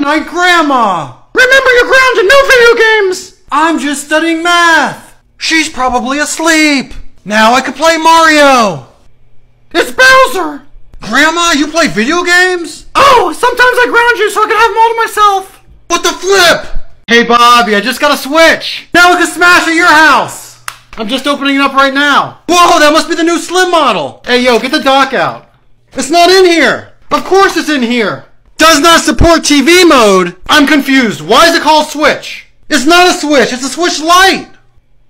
Night, Grandma. Remember you're grounded, no video games! I'm just studying math. She's probably asleep. Now I can play Mario. It's Bowser! Grandma, you play video games? Oh, sometimes I ground you so I can have them all to myself! What the flip? Hey, Bobby, I just got a Switch. Now we can smash at your house. I'm just opening it up right now. Whoa, that must be the new Slim model. Hey, yo, get the dock out. It's not in here. Of course it's in here. Does not support TV mode. I'm confused. Why is it called Switch? It's not a Switch. It's a Switch Lite.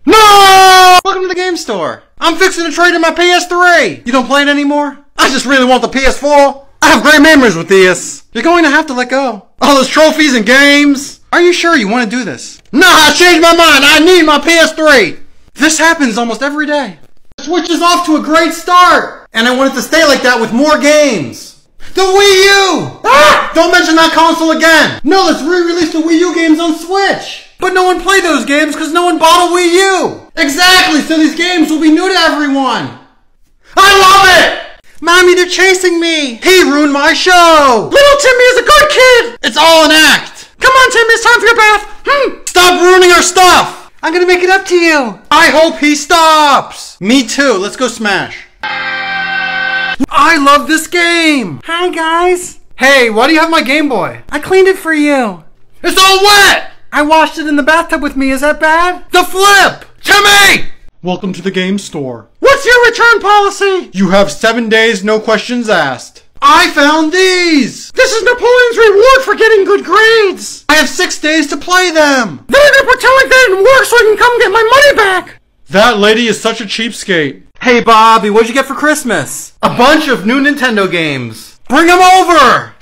No! Welcome to the game store. I'm fixing to trade in my PS3. You don't play it anymore? I just really want the PS4. I have great memories with this. You're going to have to let go. All those trophies and games. Are you sure you want to do this? Nah, I changed my mind. I need my PS3. This happens almost every day. The Switch is off to a great start. And I want it to stay like that with more games. The Wii U! Ah! Don't mention that console again! No, let's re-release the Wii U games on Switch! But no one played those games because no one bought a Wii U! Exactly, so these games will be new to everyone! I love it! Mommy, they're chasing me! He ruined my show! Little Timmy is a good kid! It's all an act! Come on, Timmy, it's time for your bath! Hmm! Stop ruining our stuff! I'm gonna make it up to you! I hope he stops! Me too, let's go smash. I love this game! Hi, guys! Hey, why do you have my Game Boy? I cleaned it for you. It's all wet! I washed it in the bathtub with me, is that bad? The flip! Timmy! Welcome to the game store. What's your return policy? You have seven days, no questions asked. I found these! This is Napoleon's reward for getting good grades! I have six days to play them! They're gonna pretend like they didn't work so I can come get my money back! That lady is such a cheapskate. Hey Bobby, what'd you get for Christmas? A bunch of new Nintendo games. Bring them over!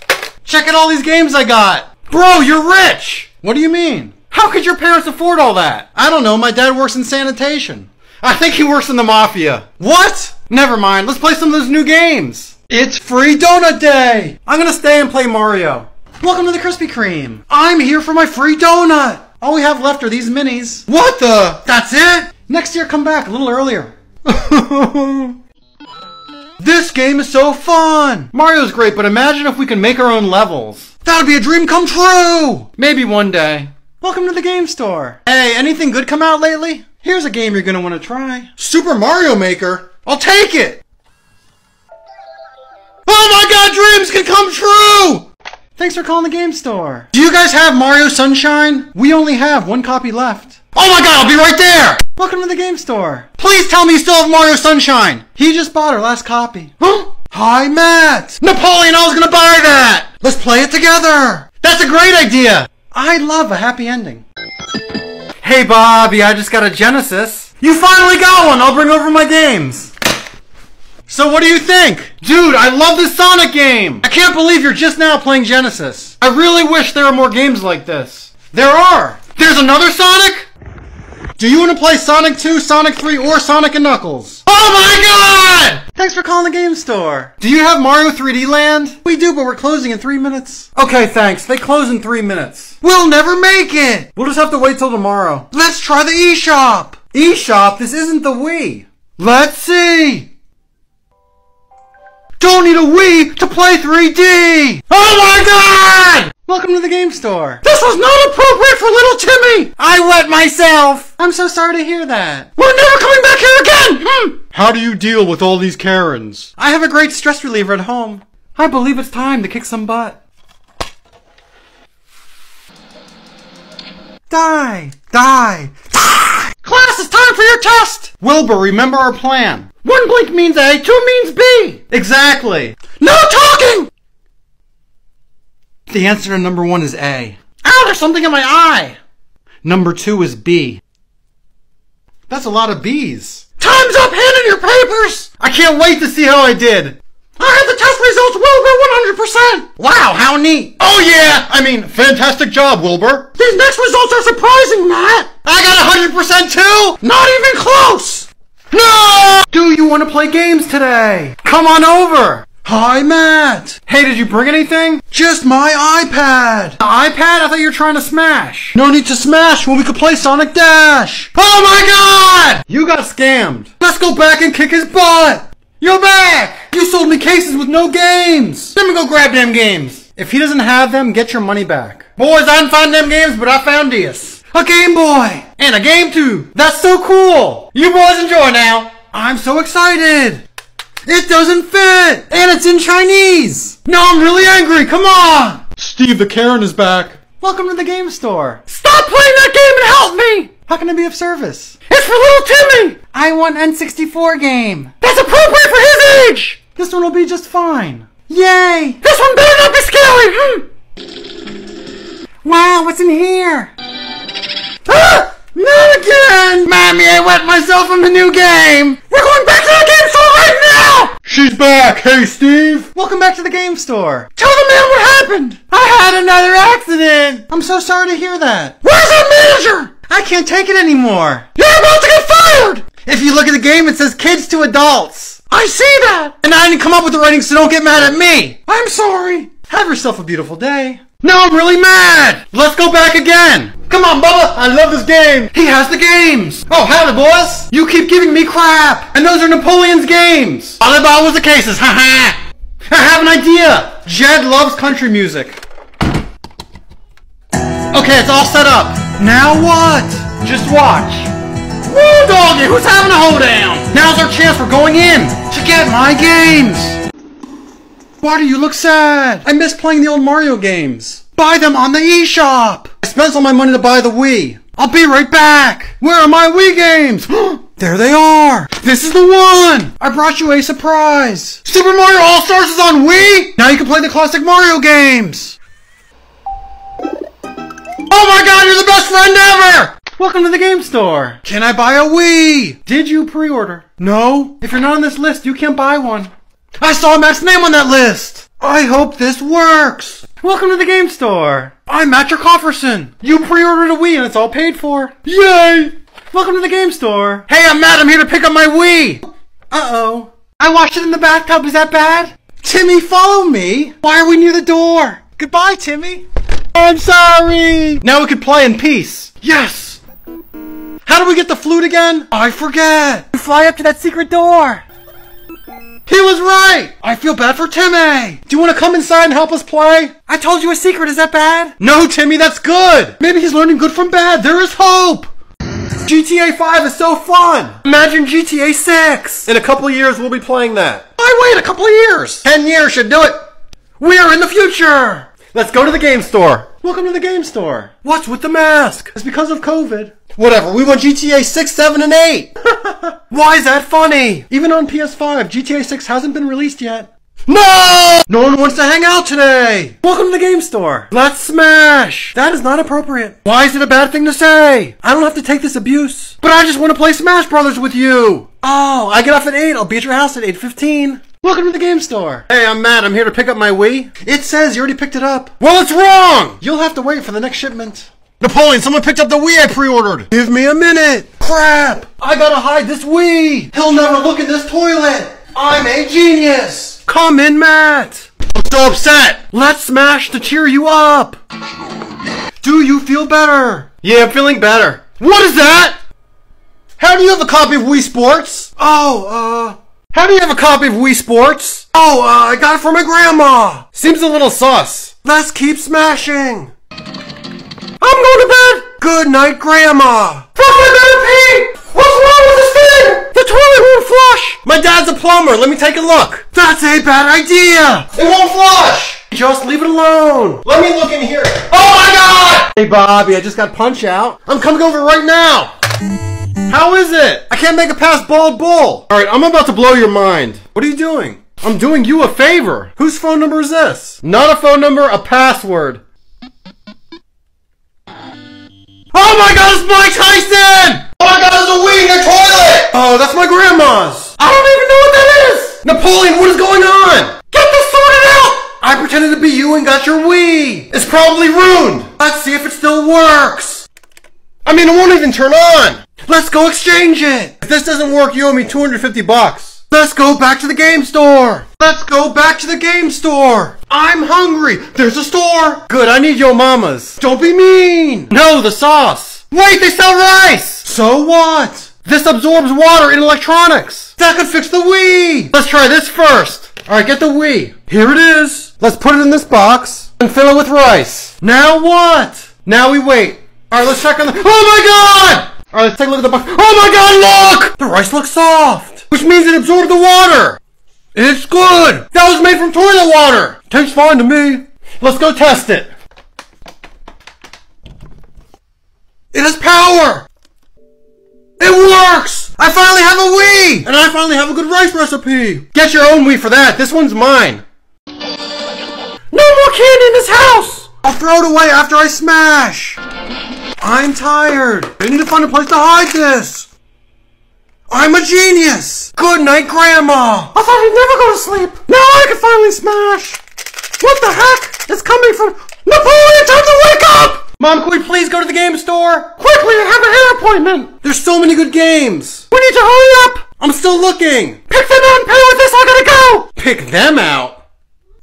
Check out all these games I got. Bro, you're rich! What do you mean? How could your parents afford all that? I don't know, my dad works in sanitation. I think he works in the mafia. What? Never mind, let's play some of those new games. It's free donut day! I'm gonna stay and play Mario. Welcome to the Krispy Kreme. I'm here for my free donut. All we have left are these minis. What the? That's it? Next year come back a little earlier. this game is so fun! Mario's great, but imagine if we can make our own levels. That would be a dream come true! Maybe one day. Welcome to the game store. Hey, anything good come out lately? Here's a game you're gonna want to try. Super Mario Maker? I'll take it! Oh my god, dreams can come true! Thanks for calling the game store. Do you guys have Mario Sunshine? We only have one copy left. Oh my god, I'll be right there! Welcome to the game store. Please tell me you still have Mario Sunshine. He just bought our last copy. Huh? Hi, Matt. Napoleon, I was gonna buy that. Let's play it together. That's a great idea. I love a happy ending. Hey, Bobby, I just got a Genesis. You finally got one. I'll bring over my games. So what do you think? Dude, I love this Sonic game! I can't believe you're just now playing Genesis. I really wish there were more games like this. There are! There's another Sonic? Do you want to play Sonic 2, Sonic 3, or Sonic and Knuckles? Oh my god! Thanks for calling the game store. Do you have Mario 3D Land? We do, but we're closing in three minutes. Okay, thanks. They close in three minutes. We'll never make it! We'll just have to wait till tomorrow. Let's try the eShop! eShop? This isn't the Wii. Let's see! Don't need a Wii to play 3D! Oh my god! Welcome to the game store. This was not appropriate for little Timmy! I wet myself! I'm so sorry to hear that. We're never coming back here again! Hmm. How do you deal with all these Karens? I have a great stress reliever at home. I believe it's time to kick some butt. Die! Die! Die! Class, it's time for your test! Wilbur, remember our plan. One blink means A, two means B! Exactly. No talking! The answer to number one is A. Ow, there's something in my eye! Number two is B. That's a lot of B's. Time's up! Hand in your papers! I can't wait to see how I did. I have the test results, Wilbur, 100%! Wow, how neat. Oh yeah! I mean, fantastic job, Wilbur. These next results are surprising, Matt! I got 100% too? Not even close! No! Do you want to play games today? Come on over. Hi, Matt. Hey, did you bring anything? Just my iPad. The iPad? I thought you were trying to smash. No need to smash when we could play Sonic Dash. Oh my god! You got scammed. Let's go back and kick his butt. You're back! You sold me cases with no games! Let me go grab them games! If he doesn't have them, get your money back. Boys, I didn't find them games, but I found this. A Game Boy! And a Game 2! That's so cool! You boys enjoy now! I'm so excited! It doesn't fit! And it's in Chinese! Now I'm really angry, come on! Steve the Karen is back. Welcome to the game store. Stop playing that game and help me! How can I be of service? It's for little Timmy! I want N64 game. That's appropriate for his age! This one will be just fine. Yay! This one better not be scary! Hmm. Wow, what's in here? Ah! Not again! Mommy, I wet myself in the new game! We're going back to the game store right now! She's back! Hey, Steve! Welcome back to the game store. Tell the man what happened! I had another accident! I'm so sorry to hear that. Where's our manager? I can't take it anymore. You're about to get fired! If you look at the game, it says kids to adults. I see that! And I didn't come up with the writing, so don't get mad at me. I'm sorry. Have yourself a beautiful day. Now I'm really mad! Let's go back again! Come on, Bubba! I love this game! He has the games! Oh, howdy, boys! You keep giving me crap! And those are Napoleon's games! All I bought was the cases, haha! I have an idea! Jed loves country music. Okay, it's all set up. Now what? Just watch. Woo, doggy! Who's having a hoedown? Now's our chance. We're going in to get my games. Why do you look sad? I miss playing the old Mario games. Buy them on the eShop. I spent all my money to buy the Wii. I'll be right back. Where are my Wii games? there they are. This is the one. I brought you a surprise. Super Mario All Stars is on Wii. Now you can play the classic Mario games. Oh my god, you're the best friend ever! Welcome to the game store. Can I buy a Wii? Did you pre-order? No. If you're not on this list, you can't buy one. I saw Matt's name on that list. I hope this works. Welcome to the game store. I'm Matt Cofferson. You pre-ordered a Wii and it's all paid for. Yay! Welcome to the game store. Hey, I'm Matt. I'm here to pick up my Wii. Uh-oh. I washed it in the bathtub. Is that bad? Timmy, follow me. Why are we near the door? Goodbye, Timmy. I'm sorry. Now we can play in peace. Yes. How do we get the flute again? I forget. You fly up to that secret door. He was right! I feel bad for Timmy! Do you want to come inside and help us play? I told you a secret, is that bad? No, Timmy, that's good! Maybe he's learning good from bad, there is hope! GTA 5 is so fun! Imagine GTA 6! In a couple years, we'll be playing that. I wait a couple years! 10 years should do it! We're in the future! Let's go to the game store. Welcome to the game store. What's with the mask? It's because of COVID. Whatever, we want GTA 6, 7, and 8. Why is that funny? Even on PS5, GTA 6 hasn't been released yet. No! No one wants to hang out today! Welcome to the game store. Let's smash! That is not appropriate. Why is it a bad thing to say? I don't have to take this abuse. But I just want to play Smash Brothers with you! Oh, I get off at 8. I'll be at your house at 8.15. Welcome to the game store. Hey, I'm Matt. I'm here to pick up my Wii. It says you already picked it up. Well, it's wrong! You'll have to wait for the next shipment. Napoleon, someone picked up the Wii I pre-ordered. Give me a minute. Crap! I gotta hide this Wii. He'll never look in this toilet. I'm a genius. Come in, Matt. I'm so upset. Let's smash to cheer you up. Do you feel better? Yeah, I'm feeling better. What is that? How do you have a copy of Wii Sports? Oh, uh... How do you have a copy of Wii Sports? Oh, uh, I got it from my grandma. Seems a little sus. Let's keep smashing. I'm going to bed. Good night, Grandma. Flush my bed, Pete. What's wrong with this thing? The toilet won't flush. My dad's a plumber. Let me take a look. That's a bad idea. It won't flush. Just leave it alone. Let me look in here. Oh my God! Hey, Bobby, I just got punch out. I'm coming over right now. How is it? I can't make it past bald bull. All right, I'm about to blow your mind. What are you doing? I'm doing you a favor. Whose phone number is this? Not a phone number, a password. Oh my god, it's Mike Tyson! Oh my god, there's a Wii in your toilet! Oh, that's my grandma's. I don't even know what that is! Napoleon, what is going on? Get this sorted out! I pretended to be you and got your Wii. It's probably ruined. Let's see if it still works. I mean, it won't even turn on. Let's go exchange it. If this doesn't work, you owe me 250 bucks. Let's go back to the game store. Let's go back to the game store. I'm hungry. There's a store. Good, I need your mamas. Don't be mean. No, the sauce. Wait, they sell rice. So what? This absorbs water in electronics. That could fix the Wii. Let's try this first. All right, get the Wii. Here it is. Let's put it in this box. and fill it with rice. Now what? Now we wait. All right, let's check on the. Oh my god! All right, let's take a look at the box. Oh my god, look! The rice looks soft, which means it absorbed the water. It's good. That was made from toilet water. Tastes fine to me. Let's go test it. It has power. It works! I finally have a Wii! And I finally have a good rice recipe! Get your own Wii for that. This one's mine. No more candy in this house! I'll throw it away after I smash. I'm tired. I need to find a place to hide this. I'm a genius. Good night, Grandma. I thought he'd never go to sleep. Now I can finally smash. What the heck? It's coming from Napoleon. Time to wake up! Mom, can we please go to the game store? Quickly, I have a hair appointment. There's so many good games. We need to hurry up. I'm still looking. Pick them out and pay with this. I gotta go. Pick them out.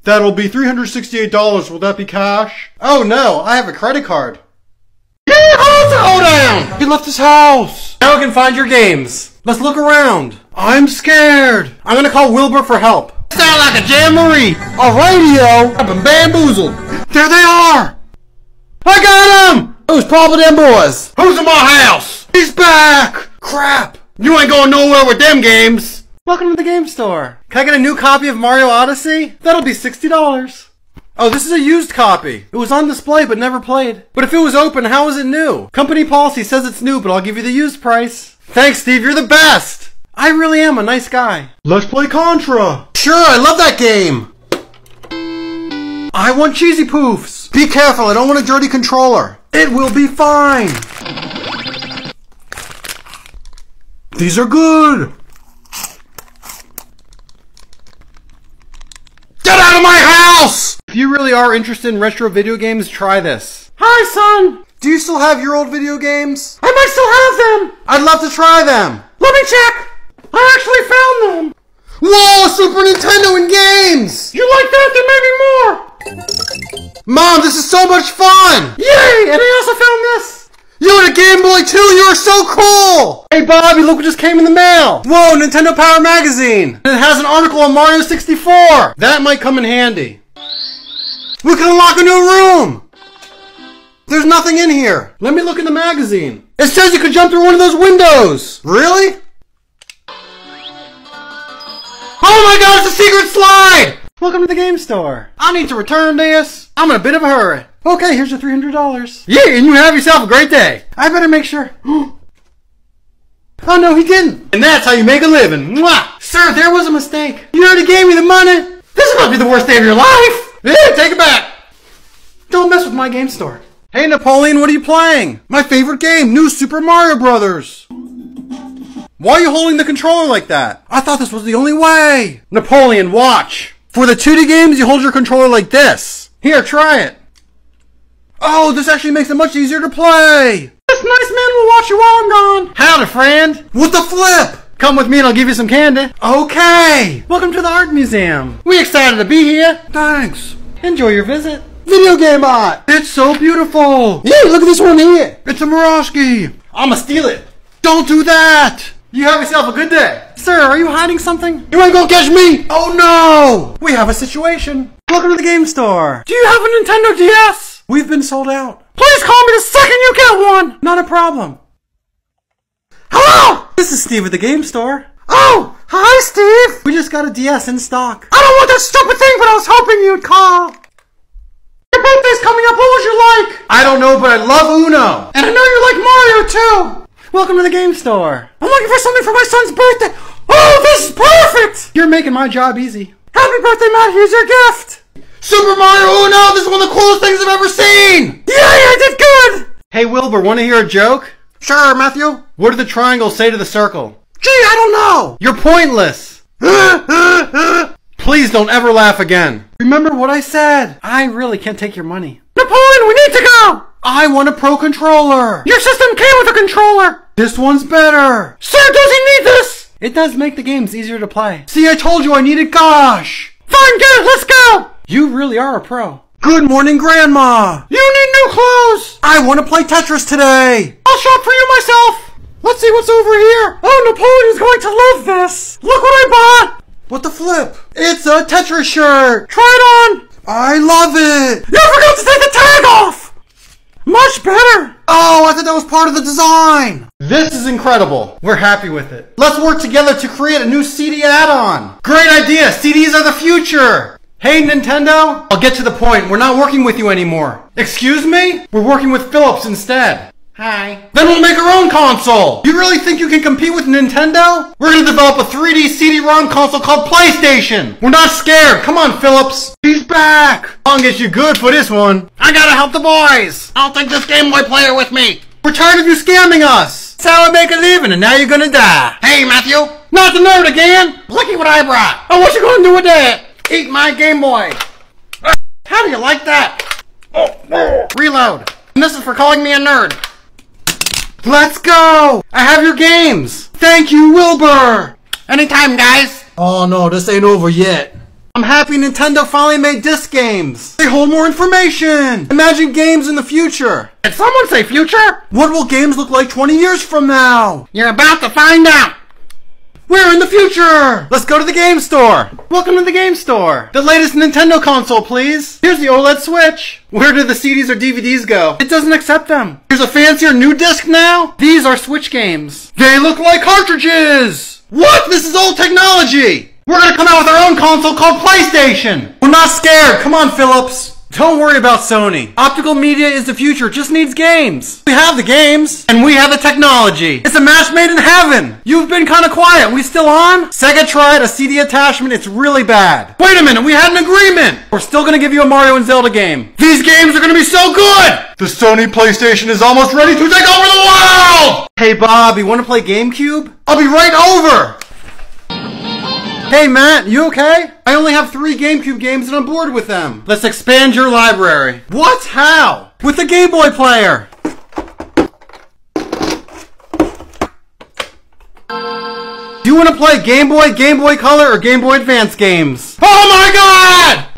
That'll be $368. Will that be cash? Oh no, I have a credit card. Yeah, Hold down! He left his house! Now we can find your games. Let's look around. I'm scared. I'm gonna call Wilbur for help. Sound like a jamboree. A radio. I've been bamboozled. There they are. I got him! Who's probably them boys? Who's in my house? He's back! Crap! You ain't going nowhere with them games. Welcome to the game store. Can I get a new copy of Mario Odyssey? That'll be $60. Oh, this is a used copy. It was on display but never played. But if it was open, how is it new? Company policy says it's new, but I'll give you the used price. Thanks, Steve. You're the best. I really am a nice guy. Let's play Contra. Sure, I love that game. I want cheesy poofs. Be careful, I don't want a dirty controller. It will be fine. These are good. Get out of my house! If you really are interested in retro video games, try this. Hi, son. Do you still have your old video games? I might still have them. I'd love to try them. Let me check. I actually found them. Whoa, Super Nintendo and games! You like that? There may be more. Mom, this is so much fun! Yay! And I also found this. You had a Game Boy too! You are so cool! Hey Bobby, look what just came in the mail! Whoa, Nintendo Power Magazine! And it has an article on Mario 64! That might come in handy. We can unlock a new room! There's nothing in here. Let me look in the magazine. It says you could jump through one of those windows! Really? Oh my god, it's a secret slide! Welcome to the game store. I need to return this. I'm in a bit of a hurry. Okay, here's your $300. Yeah, and you have yourself a great day. I better make sure. oh no, he didn't. And that's how you make a living. Mwah! Sir, there was a mistake. You already gave me the money. This must be the worst day of your life. Yeah, take it back. Don't mess with my game store. Hey Napoleon, what are you playing? My favorite game, New Super Mario Brothers. Why are you holding the controller like that? I thought this was the only way. Napoleon, watch. For the 2D games, you hold your controller like this. Here, try it. Oh, this actually makes it much easier to play. This nice man will watch you while I'm gone. Howdy, friend. What the flip? Come with me and I'll give you some candy. Okay. Welcome to the art museum. We excited to be here. Thanks. Enjoy your visit. Video game art. It's so beautiful. Yeah, look at this one here. It's a Mirosky. I'ma steal it. Don't do that. You have yourself a good day. Sir, are you hiding something? You ain't gonna catch me. Oh no. We have a situation. Welcome to the game store. Do you have a Nintendo DS? We've been sold out. Please call me the second you get one. Not a problem. Hello. This is Steve at the game store. Oh, hi, Steve. We just got a DS in stock. I don't want that stupid thing, but I was hoping you'd call. Your birthday's coming up. What would you like? I don't know, but I love Uno. And I know you like Mario too. Welcome to the game store. I'm looking for something for my son's birthday. Oh, this is perfect. You're making my job easy. Happy birthday, Matt. Here's your gift. Super Mario Uno, this is one of the coolest things I've ever seen! Yay, I did good! Hey Wilbur, wanna hear a joke? Sure, Matthew. What did the triangle say to the circle? Gee, I don't know! You're pointless! Please don't ever laugh again. Remember what I said. I really can't take your money. Napoleon, we need to go! I want a pro controller! Your system came with a controller! This one's better! Sir, does he need this? It does make the games easier to play. See, I told you I needed Gosh! Fine, good, let's go! You really are a pro. Good morning, Grandma! You need new clothes! I want to play Tetris today! I'll shop for you myself! Let's see what's over here! Oh, Napoleon's going to love this! Look what I bought! What the flip? It's a Tetris shirt! Try it on! I love it! You forgot to take the tag off! Much better! Oh, I thought that was part of the design! This is incredible. We're happy with it. Let's work together to create a new CD add-on. Great idea! CDs are the future! Hey Nintendo! I'll get to the point. We're not working with you anymore. Excuse me? We're working with Philips instead. Hi. Then we'll make our own console! You really think you can compete with Nintendo? We're gonna develop a 3D CD-ROM console called PlayStation! We're not scared! Come on, Philips! He's back! I'll get you good for this one. I gotta help the boys! I'll take this Game Boy player with me! We're tired of you scamming us! That's how I make a living, and now you're gonna die! Hey, Matthew! Not the nerd again! Look at what I brought! Oh, what you gonna do with that? Eat my Game Boy! How do you like that? Oh, Reload! And this is for calling me a nerd! Let's go! I have your games! Thank you, Wilbur! Anytime, guys! Oh no, this ain't over yet. I'm happy Nintendo finally made disc games! They hold more information! Imagine games in the future! Did someone say future? What will games look like 20 years from now? You're about to find out! We're in the future! Let's go to the game store! Welcome to the game store! The latest Nintendo console, please! Here's the OLED Switch! Where do the CDs or DVDs go? It doesn't accept them! Here's a fancier new disc now! These are Switch games! They look like cartridges! What? This is old technology! We're gonna come out with our own console called PlayStation! We're not scared! Come on, Philips! Don't worry about Sony. Optical media is the future, just needs games. We have the games, and we have the technology. It's a match made in heaven. You've been kind of quiet. We still on? Sega tried a CD attachment. It's really bad. Wait a minute, we had an agreement. We're still gonna give you a Mario and Zelda game. These games are gonna be so good. The Sony PlayStation is almost ready to take over the world. Hey Bob, you wanna play GameCube? I'll be right over. Hey Matt, you okay? I only have three GameCube games and I'm bored with them. Let's expand your library. What? How? With the Game Boy player. Do you want to play Game Boy, Game Boy Color, or Game Boy Advance games? Oh my god!